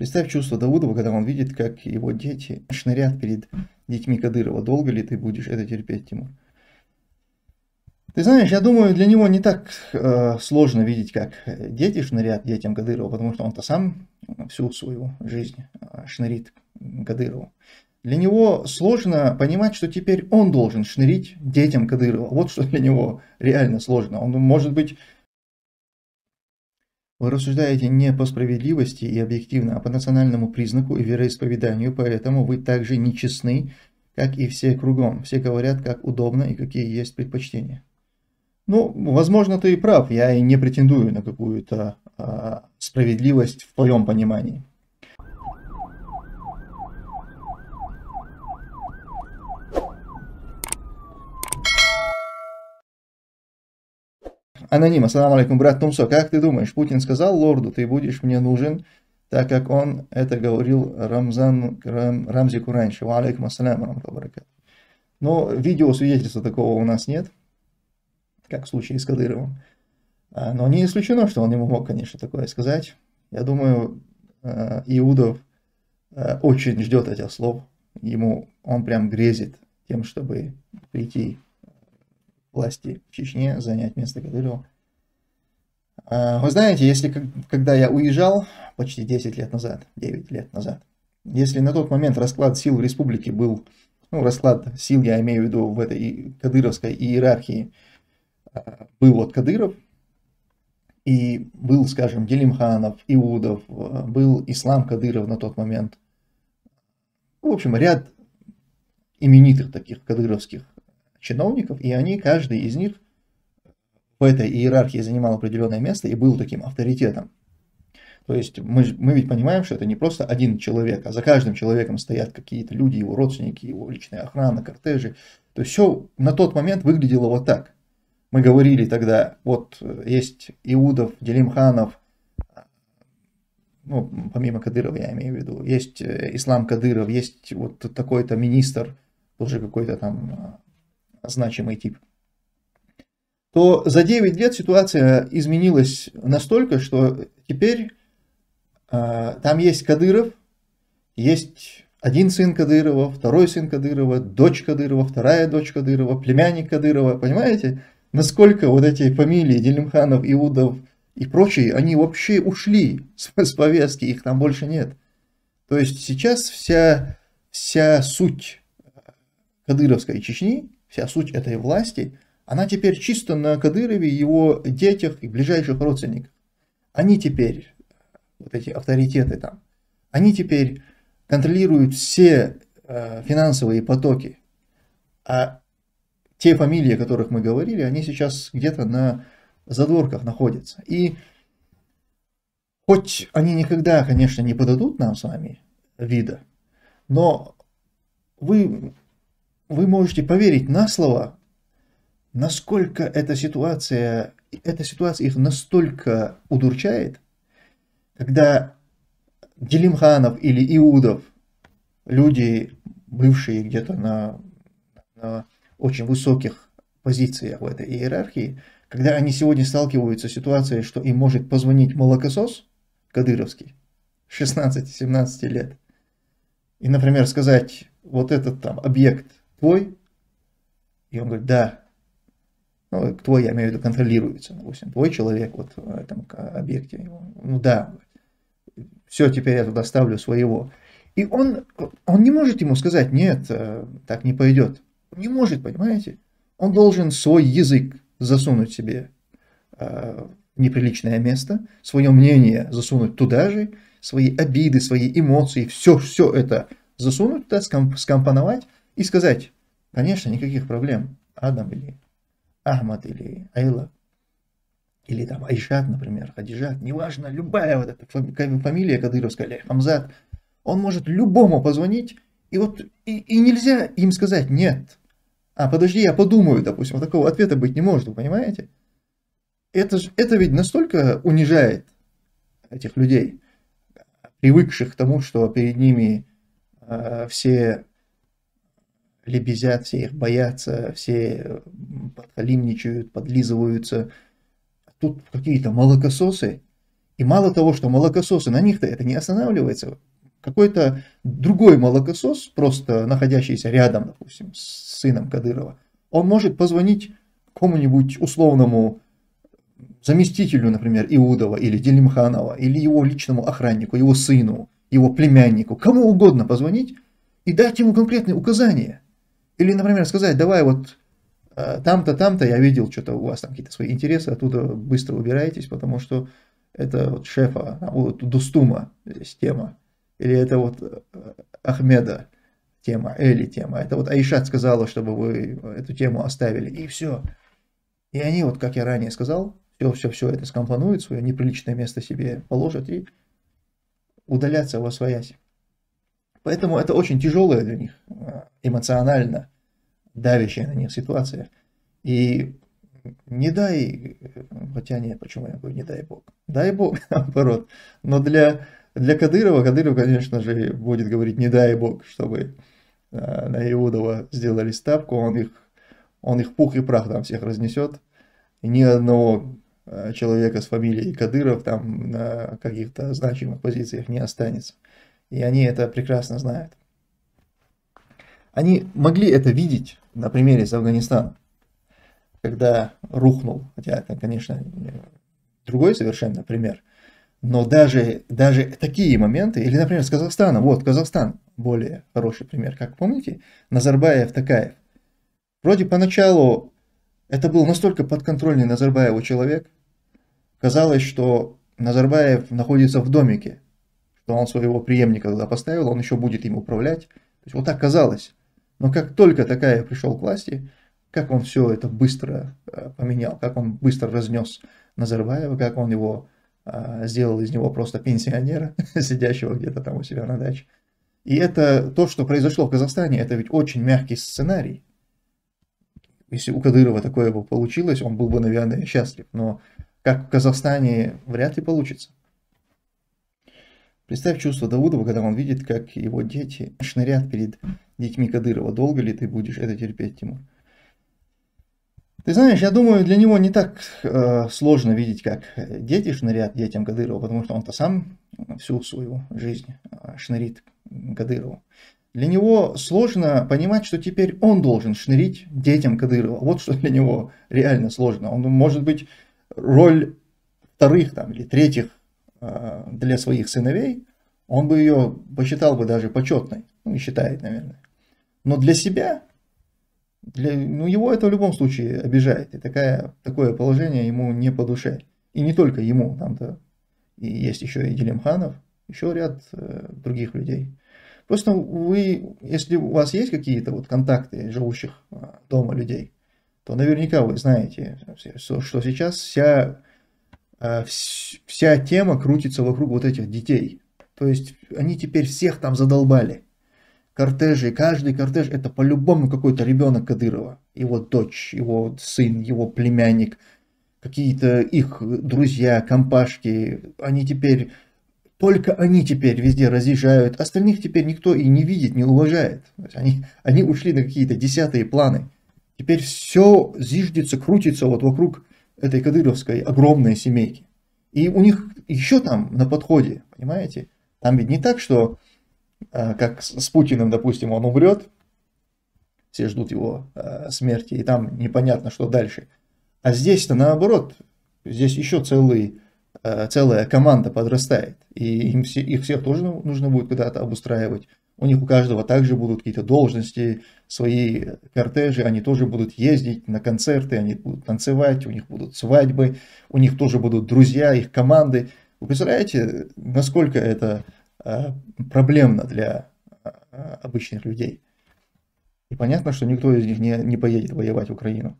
Представь чувство Даудова, когда он видит, как его дети шнырят перед детьми Кадырова. Долго ли ты будешь это терпеть, Тимур? Ты знаешь, я думаю, для него не так э, сложно видеть, как дети шнырят детям Кадырова, потому что он-то сам всю свою жизнь э, шнырит Кадырову. Для него сложно понимать, что теперь он должен шнырить детям Кадырова. Вот что для него реально сложно. Он, может быть, вы рассуждаете не по справедливости и объективно, а по национальному признаку и вероисповеданию, поэтому вы также нечестны, как и все кругом. Все говорят, как удобно и какие есть предпочтения. Ну, возможно, ты и прав, я и не претендую на какую-то а, справедливость в твоем понимании. Аноним, ассаламу алейкум, брат Тумсо, как ты думаешь, Путин сказал лорду, ты будешь мне нужен, так как он это говорил Рамзан, Рам, Рамзику раньше. Ва алейкум ассаляму Но видео свидетельства такого у нас нет, как в случае с Кадыровым. А, но не исключено, что он не мог, конечно, такое сказать. Я думаю, а, Иудов а, очень ждет этих слов. Ему он прям грезит тем, чтобы прийти власти в Чечне, занять место Кадырова. А, вы знаете, если когда я уезжал почти 10 лет назад, 9 лет назад, если на тот момент расклад сил в республике был, ну, расклад сил, я имею в виду в этой кадыровской иерархии, а, был вот Кадыров, и был, скажем, Делимханов, Иудов, был Ислам Кадыров на тот момент. В общем, ряд именитых таких кадыровских чиновников, и они, каждый из них в этой иерархии занимал определенное место и был таким авторитетом. То есть мы, мы ведь понимаем, что это не просто один человек, а за каждым человеком стоят какие-то люди, его родственники, его личная охрана, кортежи. То есть все на тот момент выглядело вот так. Мы говорили тогда, вот есть Иудов, Делимханов, ну, помимо Кадырова я имею в виду, есть э, Ислам Кадыров, есть вот такой-то министр, тоже какой-то там значимый тип, то за 9 лет ситуация изменилась настолько, что теперь э, там есть Кадыров, есть один сын Кадырова, второй сын Кадырова, дочь Кадырова, вторая дочь Кадырова, племянник Кадырова, понимаете? Насколько вот эти фамилии Делимханов, Иудов и прочие, они вообще ушли с, с повестки, их там больше нет. То есть сейчас вся, вся суть Кадыровской Чечни вся суть этой власти, она теперь чисто на Кадырове, его детях и ближайших родственниках. Они теперь, вот эти авторитеты там, они теперь контролируют все э, финансовые потоки. А те фамилии, о которых мы говорили, они сейчас где-то на задворках находятся. И хоть они никогда, конечно, не подадут нам с вами вида, но вы вы можете поверить на слово, насколько эта ситуация, эта ситуация их настолько удурчает, когда Делимханов или Иудов, люди, бывшие где-то на, на очень высоких позициях в этой иерархии, когда они сегодня сталкиваются с ситуацией, что им может позвонить молокосос кадыровский, 16-17 лет, и, например, сказать, вот этот там объект твой? И он говорит, да. Ну, твой, я имею в виду, контролируется, допустим, твой человек вот в этом объекте. Ну да, все, теперь я туда ставлю своего. И он, он не может ему сказать, нет, э, так не пойдет. Не может, понимаете? Он должен свой язык засунуть себе э, в неприличное место, свое мнение засунуть туда же, свои обиды, свои эмоции, все, все это засунуть туда, скомпоновать, и сказать, конечно, никаких проблем, Адам или Ахмад или Айла, или там Айшат, например, Хадижат, неважно, любая вот эта фамилия кадыровская или Хамзат, он может любому позвонить, и вот и, и нельзя им сказать нет. А, подожди, я подумаю, допустим, вот такого ответа быть не может, вы понимаете? Это, это ведь настолько унижает этих людей, привыкших к тому, что перед ними э, все лебезят, все их боятся, все подхалимничают, подлизываются. Тут какие-то молокососы, И мало того, что молокососы, на них-то это не останавливается. Какой-то другой молокосос, просто находящийся рядом, допустим, с сыном Кадырова, он может позвонить кому-нибудь условному заместителю, например, Иудова или Делимханова, или его личному охраннику, его сыну, его племяннику, кому угодно позвонить и дать ему конкретные указания. Или, например, сказать, давай вот э, там-то, там-то я видел, что-то у вас там какие-то свои интересы, оттуда быстро убирайтесь, потому что это вот шефа, а вот Дустума здесь тема, или это вот э, Ахмеда тема, Эли тема, это вот Айшат сказала, чтобы вы эту тему оставили, и все. И они, вот как я ранее сказал, все, все, все это скомпонуют, свое неприличное место себе положат и удалятся во своясь. Поэтому это очень тяжелая для них, э, эмоционально давящая на них ситуация. И не дай, хотя нет, почему я говорю не дай бог, дай бог, наоборот. Но для, для Кадырова, Кадыров, конечно же, будет говорить не дай бог, чтобы э, на Иудова сделали ставку, он их, он их пух и прах там всех разнесет. И ни одного э, человека с фамилией Кадыров там на каких-то значимых позициях не останется. И они это прекрасно знают. Они могли это видеть на примере с Афганистаном, когда рухнул, хотя это, конечно, другой совершенно пример, но даже, даже такие моменты, или, например, с Казахстаном, вот Казахстан, более хороший пример, как помните, Назарбаев, Такаев. Вроде поначалу это был настолько подконтрольный Назарбаеву человек, казалось, что Назарбаев находится в домике, что он своего преемника туда поставил, он еще будет им управлять. То есть вот так казалось. Но как только такая пришел к власти, как он все это быстро э, поменял, как он быстро разнес Назарбаева, как он его э, сделал из него просто пенсионера, сидящего где-то там у себя на даче. И это то, что произошло в Казахстане, это ведь очень мягкий сценарий. Если у Кадырова такое бы получилось, он был бы, наверное, счастлив. Но как в Казахстане вряд ли получится. Представь чувство Давудова, когда он видит, как его дети шнырят перед детьми Кадырова. Долго ли ты будешь это терпеть, Тимур? Ты знаешь, я думаю, для него не так э, сложно видеть, как дети шнырят детям Кадырова, потому что он-то сам всю свою жизнь э, шнырит Кадырову. Для него сложно понимать, что теперь он должен шнырить детям Кадырова. Вот что для него реально сложно. Он, может быть, роль вторых там, или третьих для своих сыновей, он бы ее посчитал бы даже почетной, ну и считает, наверное. Но для себя, для, ну его это в любом случае обижает, и такая, такое положение ему не по душе. И не только ему, там-то и есть еще и Делимханов, еще ряд э, других людей. Просто вы, если у вас есть какие-то вот контакты живущих э, дома людей, то наверняка вы знаете, что сейчас вся вся тема крутится вокруг вот этих детей. То есть они теперь всех там задолбали. Кортежи, каждый кортеж это по-любому какой-то ребенок Кадырова. Его дочь, его сын, его племянник, какие-то их друзья, компашки. Они теперь, только они теперь везде разъезжают. Остальных теперь никто и не видит, не уважает. Они, они ушли на какие-то десятые планы. Теперь все зиждется, крутится вот вокруг этой кадыровской огромной семейки. И у них еще там на подходе, понимаете? Там ведь не так, что э, как с Путиным, допустим, он умрет, все ждут его э, смерти, и там непонятно, что дальше. А здесь-то наоборот, здесь еще целый, э, целая команда подрастает, и им все, их всех тоже нужно будет куда-то обустраивать. У них у каждого также будут какие-то должности, свои кортежи, они тоже будут ездить на концерты, они будут танцевать, у них будут свадьбы, у них тоже будут друзья, их команды. Вы представляете, насколько это а, проблемно для а, обычных людей? И понятно, что никто из них не, не поедет воевать в Украину.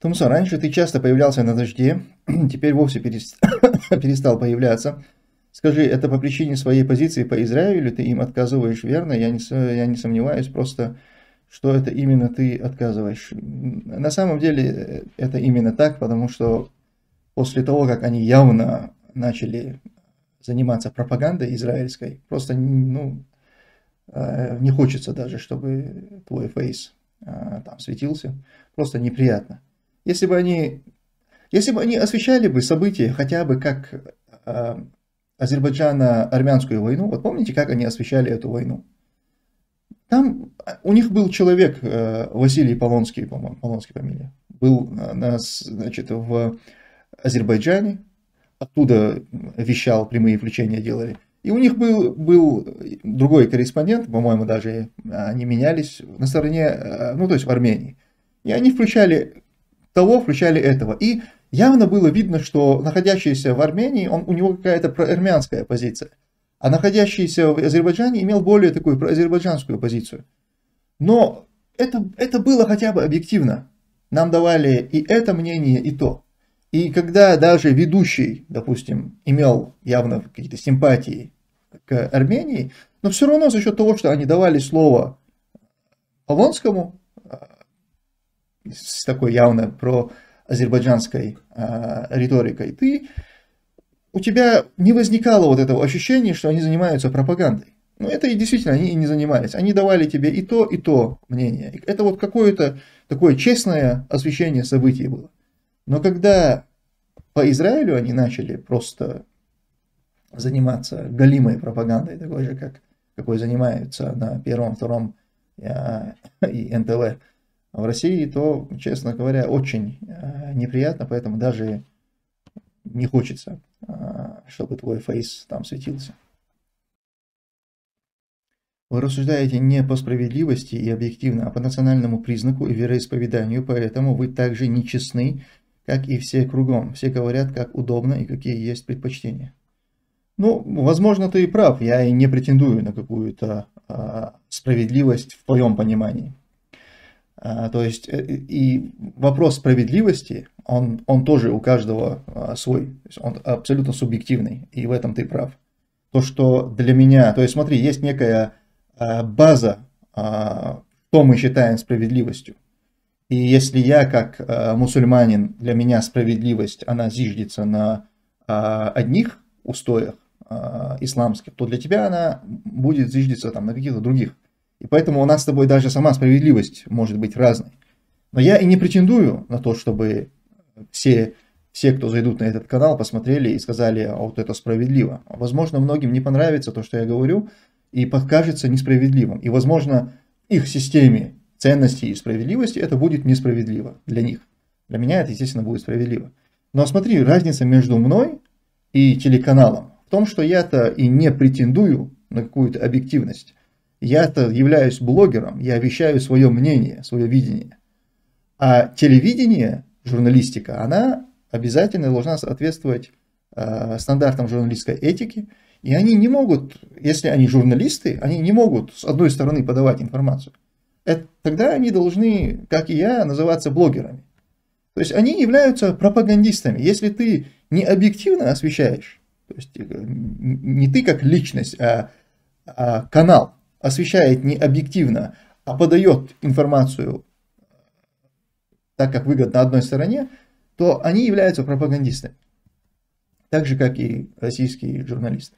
Томсо, раньше ты часто появлялся на дожде, теперь вовсе перестал появляться. Скажи, это по причине своей позиции по Израилю ты им отказываешь, верно? Я не, я не сомневаюсь, просто что это именно ты отказываешь. На самом деле э, это именно так, потому что после того, как они явно начали заниматься пропагандой израильской, просто ну, э, не хочется даже, чтобы твой фейс э, там светился. Просто неприятно. Если бы они Если бы они освещали бы события хотя бы как э, Азербайджано-армянскую войну, вот помните, как они освещали эту войну? Там у них был человек, э, Василий Полонский, по-моему, Полонский фамилия, был на, значит, в Азербайджане, оттуда вещал, прямые включения делали. И у них был, был другой корреспондент, по-моему, даже они менялись на стороне, э, ну то есть в Армении. И они включали того, включали этого. И явно было видно, что находящийся в Армении, он, у него какая-то проармянская позиция. А находящийся в Азербайджане имел более такую проазербайджанскую позицию. Но это, это было хотя бы объективно. Нам давали и это мнение, и то. И когда даже ведущий, допустим, имел явно какие-то симпатии к Армении, но все равно за счет того, что они давали слово Полонскому, а, с такой явно про азербайджанской а, риторикой, ты, у тебя не возникало вот этого ощущения, что они занимаются пропагандой. Ну, это и действительно они и не занимались. Они давали тебе и то, и то мнение. Это вот какое-то такое честное освещение событий было. Но когда по Израилю они начали просто заниматься галимой пропагандой, такой же, как какой занимаются на первом, втором а, и НТВ в России, то, честно говоря, очень а, неприятно, поэтому даже не хочется, а, чтобы твой фейс там светился. Вы рассуждаете не по справедливости и объективно, а по национальному признаку и вероисповеданию, поэтому вы также нечестны, как и все кругом. Все говорят, как удобно и какие есть предпочтения. Ну, возможно, ты и прав. Я и не претендую на какую-то а, справедливость в твоем понимании. А, то есть, э, и вопрос справедливости, он, он тоже у каждого а, свой. Он абсолютно субъективный, и в этом ты прав. То, что для меня, то есть смотри, есть некая Э, база, что мы считаем справедливостью. И если я, как мусульманин, для меня справедливость, она зиждется на одних устоях исламских, то для тебя она будет зиждиться там, на каких-то других. И поэтому у нас с тобой даже сама справедливость может быть разной. Но я и не претендую на то, чтобы все, все, кто зайдут на этот канал, посмотрели и сказали, а вот это справедливо. Возможно, многим не понравится то, что я говорю, и покажется несправедливым. И, возможно, их системе ценностей и справедливости это будет несправедливо для них. Для меня это, естественно, будет справедливо. Но смотри, разница между мной и телеканалом в том, что я-то и не претендую на какую-то объективность. Я-то являюсь блогером, я вещаю свое мнение, свое видение. А телевидение, журналистика, она обязательно должна соответствовать э, стандартам журналистской этики – и они не могут, если они журналисты, они не могут с одной стороны подавать информацию. Это, тогда они должны, как и я, называться блогерами. То есть они являются пропагандистами. Если ты не объективно освещаешь, то есть э, не ты как личность, а, а канал освещает не объективно, а подает информацию так, как выгодно одной стороне, то они являются пропагандистами. Так же, как и российские журналисты.